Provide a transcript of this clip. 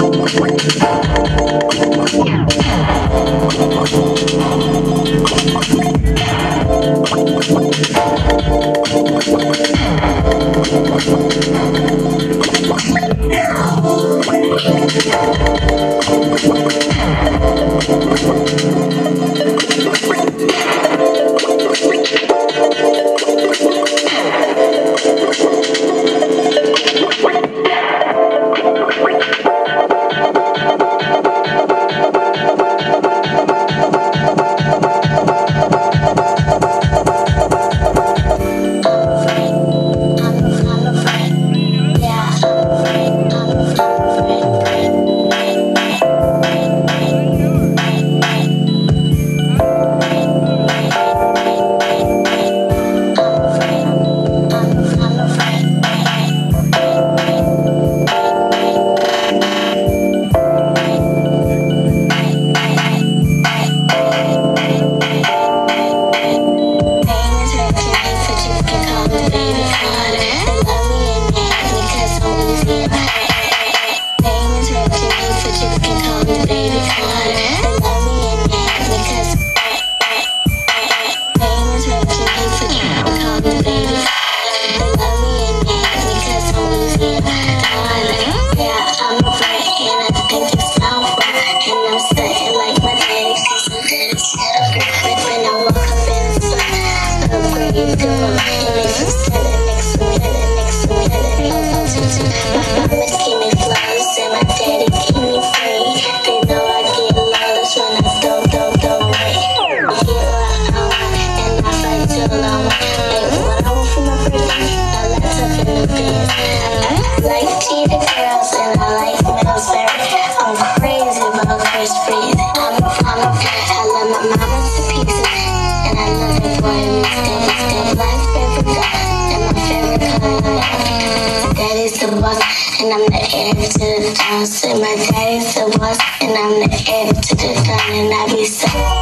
and heir to the throne. Say my daddy's the boss, and I'm the heir to the throne, and I be so.